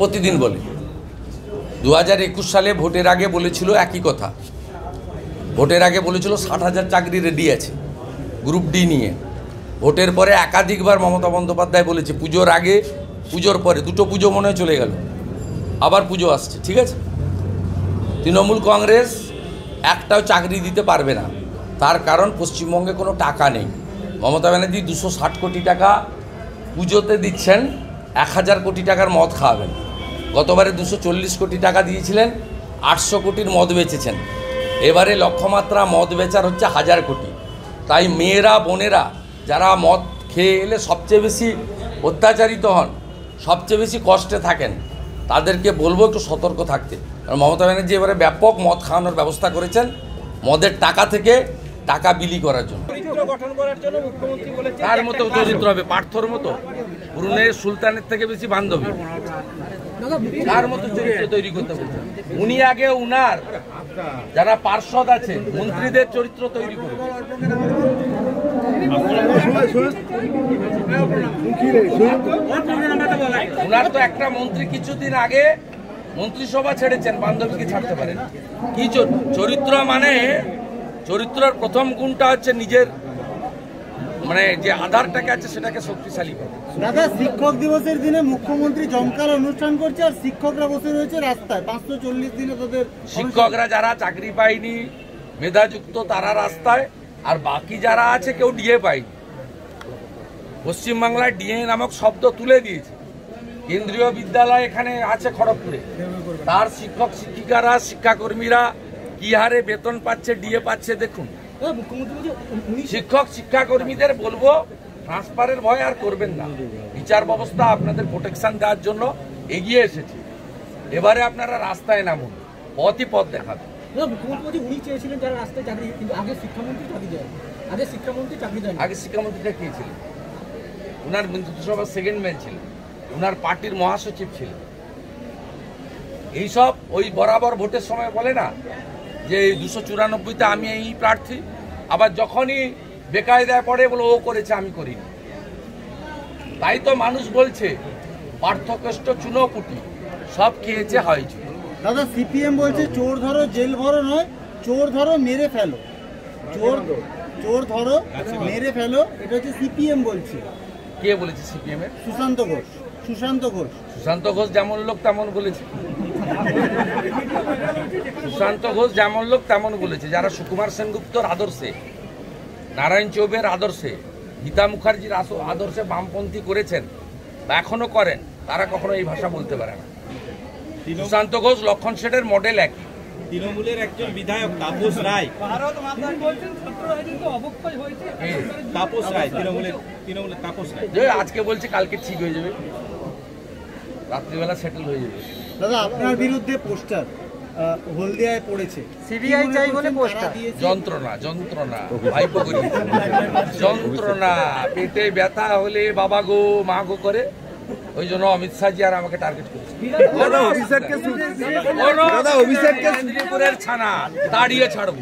প্রতিদিন বলে। দু হাজার একুশ সালে ভোটের আগে বলেছিল একই কথা। ভোটের আগে বলেছিল ষাট হাজার চাকরি রেডি আছে গ্রুপ ডি নিয়ে। ভোটের পরে একাধিকবার মমতা বন্দ্যোপাধ্যায় বলেছে, পুজোর আগে, পুজোর পরে, দুটো পুজো মনে চলে গেল। আবার পুজো আসছে, ঠিক আছে? তৃণমূল কংগ্রেস একটাও চাকরি দিতে পারবে না। তার কারণ পশ্চিমবঙ্গে কোনো টাকা নেই। মমতা ব্যানার্জি দুশো ষাট কোটি টাকা পুজোতে দিচ্ছেন এক হাজার কোটি টাকার মদ খাওয়াবেন। গতবারে দুশো চল্লিশ কোটি টাকা দিয়েছিলেন, আটশো কোটির মদ বেচেছেন। এবারে লক্ষ্যমাত্রা মদ বেচার হচ্ছে হাজার কোটি। তাই মেয়েরা, বোনেরা, যারা মদ খেয়ে এলে সবচেয়ে বেশি অত্যাচারিত হন, সবচেয়ে বেশি কষ্টে থাকেন, তাদেরকে বলব একটু সতর্ক থাকতে। কারণ মমতা ব্যানার্জি এবারে ব্যাপক মদ খাওয়ানোর ব্যবস্থা করেছেন, মদের টাকা থেকে টাকা বিলি করার জন্য। তার মতো চরিত্র হবে পার্থর মতো। ব্রুনের সুলতানের থেকে বেশি বান্ধবী। তার মতো চরিত্র তৈরি করতে বলছেন। উনি আগে উনার যারা পার্ষদ আছে মন্ত্রীদের চরিত্র তৈরি করবে উনার তো একটা মন্ত্রী কিছুদিন আগে মন্ত্রিসভা ছেড়েছেন বান্ধবীকে ছাড়তে পারেন। কি চরিত্র মানে চরিত্রের প্রথম গুণটা হচ্ছে নিজের মানে যে আধারটাকে আছে সেটাকে শক্তিশালী করে। দাদা শিক্ষক দিবসের দিনে মুখ্যমন্ত্রী জমকার অনুষ্ঠান করছে আর শিক্ষকরা বসে রয়েছে রাস্তায়। পাঁচশো চল্লিশ দিনে তাদের শিক্ষকরা যারা চাকরি পায়নি মেধাযুক্ত তারা রাস্তায় আর বাকি যারা আছে কেউ ডিএ পায়নি। পশ্চিমবাংলায় ডিএ নামক শব্দ তুলে দিয়েছে। কেন্দ্রীয় বিদ্যালয় এখানে আছে খড়গপুরে। তার শিক্ষক শিক্ষিকারা শিক্ষাকর্মীরা কি হারে বেতন পাচ্ছে ডিএ পাচ্ছে দেখুন। শিক্ষক শিক্ষাকর্মীদের বলব ট্রান্সফারের ভয় আর করবেন না। বিচার ব্যবস্থা আপনাদের প্রোটেকশন দেওয়ার জন্য এগিয়ে এসেছে। এবারে আপনারা রাস্তায় নামুন পথই পথ দেখাবেন মুখ্যমন্ত্রী উনি চেয়েছিলেন যারা রাস্তায় চাকরি কিন্তু আগে শিক্ষামন্ত্রী চাকরি দেয় আগে শিক্ষামন্ত্রী চাকরি দেয় আগে শিক্ষামন্ত্রীটা কে ছিলেন? উনার মন্ত্রিসভার সেকেন্ড ম্যান ছিলেন। পার্টির মহাসচিব ছিলেন। এইসব ওই বরাবর ভোটের সময় বলে না যে দুশো চুরানব্বইতে আমি এই প্রার্থী। আবার যখনই বেকায়দায় পড়ে বলে ও করেছে আমি করিনি। তাই তো মানুষ বলছে পার্থক্যষ্ট চুনোপুটি সব খেয়েছে হয় চুনো। দাদা সিপিএম বলছে চোর ধরো জেল ভরো নয় চোর ধরো মেরে ফেলো। চোর চোর ধরো মেরে ফেলো এটা হচ্ছে সিপিএম বলছে। কে বলেছে সিপিএম এর সুশান্ত ঘোষ সুশান্ত ঘোষ। সুশান্ত ঘোষ যেমন লোক তেমন বলেছে। সুশান্ত ঘোষ যেমন লোক তেমন বলেছে যারা সুকুমার সেনগুপ্তর আদর্শে নারায়ণ চৌবের আদর্শে গীতা মুখার্জির আদর্শে বামপন্থী করেছেন বা এখনও করেন তারা কখনো এই ভাষা বলতে পারে না। সুশান্ত ঘোষ লক্ষণ শেঠের মডেল একই তৃণমূলের একজন বিধায়ক তাপস রায়। তাপস রায় তৃণমূলের তৃণমূলের তাপস রায়। আজকে বলছে কালকে ঠিক হয়ে যাবে। রাত্রিবেলা সেটেল হয়ে যাবে। দাদা আপনার বিরুদ্ধে পোস্টার হলদিয়ায় পড়েছে। চাই বলে পোস্টার। যন্ত্রণা যন্ত্রণা ভাইপো করি। যন্ত্রণা পেটে ব্যথা হলে বাবা গো মা গো করে। ওই জন্য অমিত শাহজি আর আমাকে টার্গেট করেছে। ছানা তাড়িয়ে ছাড়বো।